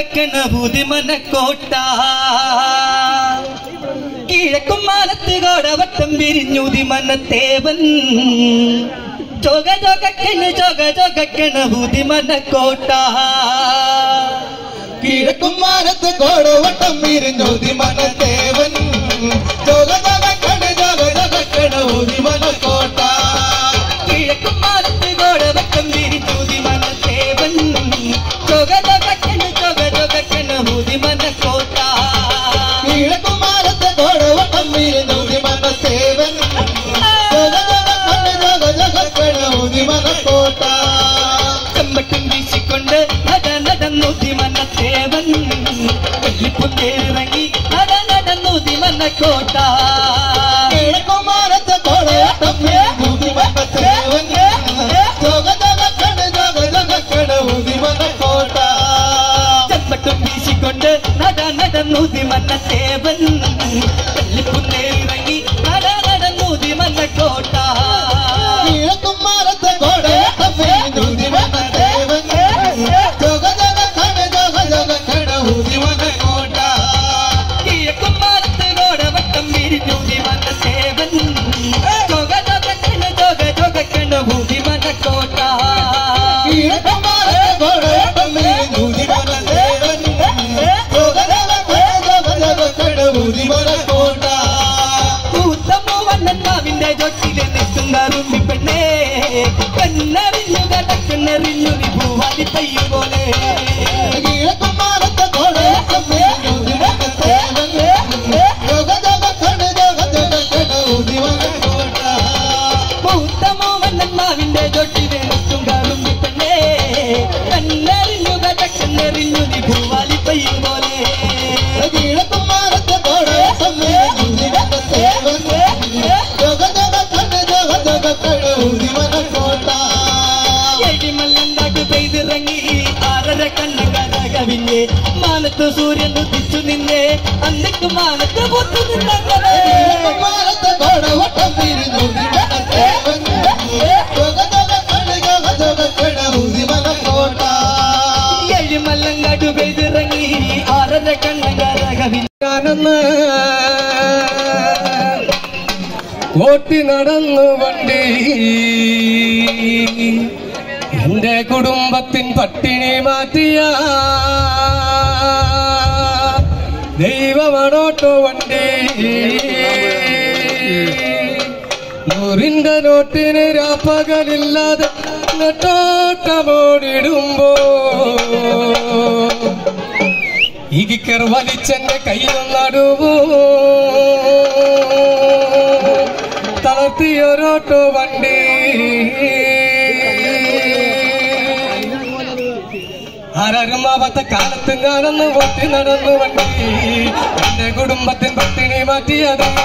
കിഴക്കന പുതിമന കോട്ട കിഴക്കും മാനത്ത് കോടവട്ടം പിരിഞ്ഞുതിമനത്തേവൻ ജോഗ ജോഗക്കന് ജോഗ ജോഗക്കന പുതിമന കോട്ട കിഴക്കും മാനത്ത് കോടവട്ടം പിരിഞ്ഞുതിമനത്തേ തമ്പി പെണ്ണേ പെണ്ണറിയുക പെണ്ണറിഞ്ഞു വിഭൂവാതി പയ്യുപോലെ നിന്നെ. മാനത്ത് സൂര്യൻ ഉദിച്ചു നിന്നെ. അന്നക്ക് മാനത്ത് പൊത്തു മാനത്ത് കോടവട്ടം തിരിഞ്ഞു എഴുമല്ലങ്ങാട്ടു പെയ്തിറങ്ങി ആരര കണ്ണകരകവില്ലാനെന്ന് ഓട്ടി നടന്നു വണ്ടി. എന്റെ കുടുംബത്തിൻ പട്ടിണി മാറ്റിയ. വടോട്ടോ വണ്ടി. നൂറിന്റെ നോട്ടിന് രാപ്പകലില്ലാതെ ോട്ടമോടിടുമ്പോ ഇരിക്കർ വലിച്ചെന്റെ കയ്യിലൊന്നടുവോ. തളർത്തിയൊരോട്ടോ വണ്ടി. ഒന്നാമത്തെ കാലത്തും ഞാനൊന്ന് പൊട്ടി നടന്നു വണ്ടി. എന്റെ കുടുംബത്തിൻ പട്ടിണി മാറ്റിയതാണ്